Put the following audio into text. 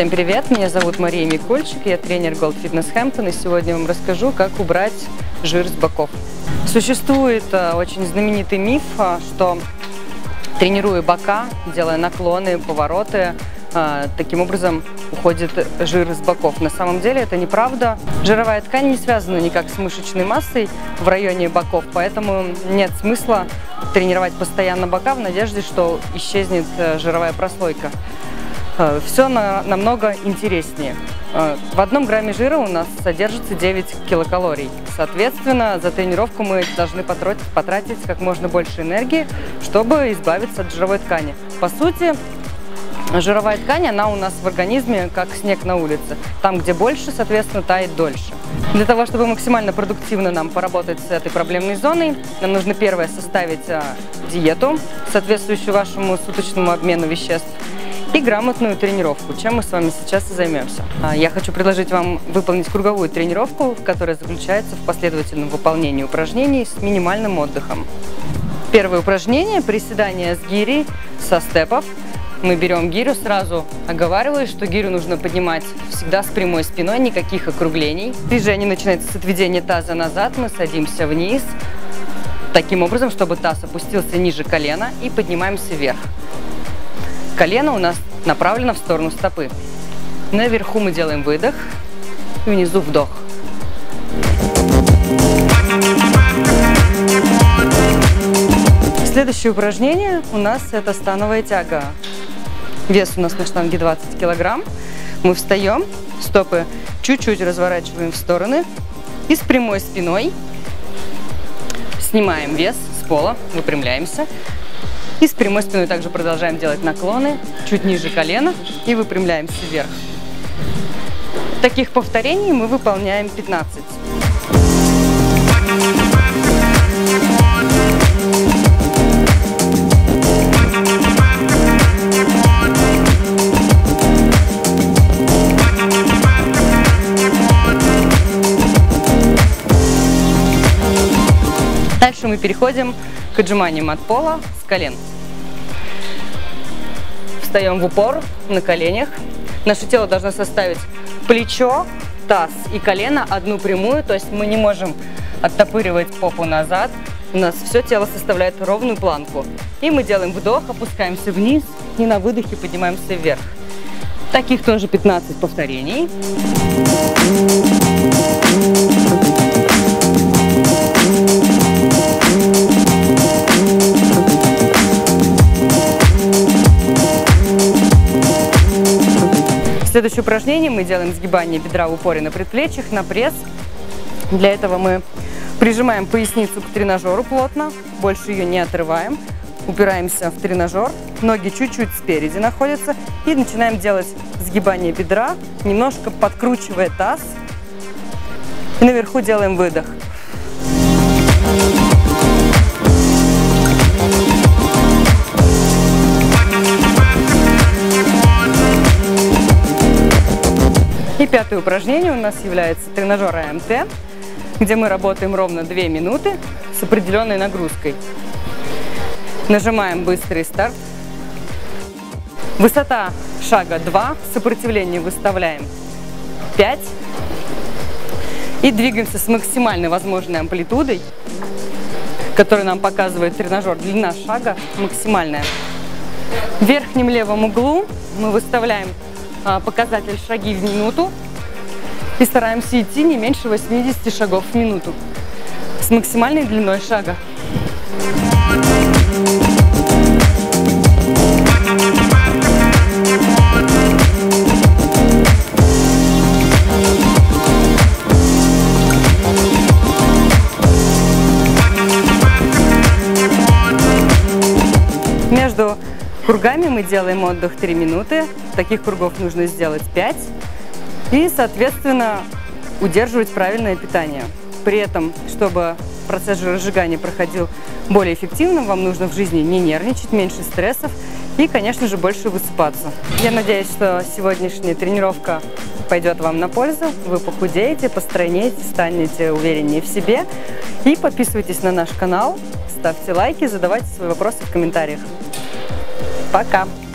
Всем привет, меня зовут Мария Микольчик, я тренер Gold Fitness Hampton, и сегодня вам расскажу, как убрать жир с боков. Существует э, очень знаменитый миф, э, что тренируя бока, делая наклоны, повороты, э, таким образом уходит жир с боков. На самом деле это неправда. Жировая ткань не связана никак с мышечной массой в районе боков, поэтому нет смысла тренировать постоянно бока в надежде, что исчезнет жировая прослойка. Э, Все на, намного интереснее. Э, в одном грамме жира у нас содержится 9 килокалорий. Соответственно, за тренировку мы должны потратить, потратить как можно больше энергии, чтобы избавиться от жировой ткани. По сути, жировая ткань, она у нас в организме как снег на улице. Там, где больше, соответственно, тает дольше. Для того, чтобы максимально продуктивно нам поработать с этой проблемной зоной, нам нужно первое составить а, диету, соответствующую вашему суточному обмену веществ и грамотную тренировку, чем мы с вами сейчас и займемся. А, я хочу предложить вам выполнить круговую тренировку, которая заключается в последовательном выполнении упражнений с минимальным отдыхом. Первое упражнение – приседание с гирей со степов. Мы берем гирю, сразу оговариваю, что гирю нужно поднимать всегда с прямой спиной, никаких округлений. Движение начинается с отведения таза назад, мы садимся вниз, таким образом, чтобы таз опустился ниже колена и поднимаемся вверх. Колено у нас направлено в сторону стопы. Наверху мы делаем выдох, и внизу вдох. Следующее упражнение у нас это становая тяга. Вес у нас на штанге 20 килограмм. Мы встаем, стопы чуть-чуть разворачиваем в стороны и с прямой спиной снимаем вес с пола, выпрямляемся и с прямой спиной также продолжаем делать наклоны, чуть ниже колена и выпрямляемся вверх. Таких повторений мы выполняем 15. Дальше мы переходим к отжиманиям от пола с колен. Встаем в упор на коленях. Наше тело должно составить плечо, таз и колено одну прямую, то есть мы не можем оттопыривать попу назад. У нас все тело составляет ровную планку. И мы делаем вдох, опускаемся вниз и на выдохе поднимаемся вверх. Таких тоже 15 повторений. Следующее упражнение мы делаем сгибание бедра в упоре на предплечьях, на пресс. Для этого мы прижимаем поясницу к тренажеру плотно, больше ее не отрываем. Упираемся в тренажер, ноги чуть-чуть спереди находятся и начинаем делать сгибание бедра, немножко подкручивая таз. И наверху делаем выдох. И пятое упражнение у нас является тренажер АМТ, где мы работаем ровно 2 минуты с определенной нагрузкой. Нажимаем быстрый старт. Высота шага 2, сопротивление выставляем 5. И двигаемся с максимальной возможной амплитудой, которую нам показывает тренажер. Длина шага максимальная. В верхнем левом углу мы выставляем показатель шаги в минуту и стараемся идти не меньше 80 шагов в минуту с максимальной длиной шага. Кругами мы делаем отдых 3 минуты. Таких кругов нужно сделать 5. И, соответственно, удерживать правильное питание. При этом, чтобы процесс жиросжигания проходил более эффективно, вам нужно в жизни не нервничать, меньше стрессов и, конечно же, больше высыпаться. Я надеюсь, что сегодняшняя тренировка пойдет вам на пользу, вы похудеете, постройнеете, станете увереннее в себе. И подписывайтесь на наш канал, ставьте лайки, задавайте свои вопросы в комментариях. Пока!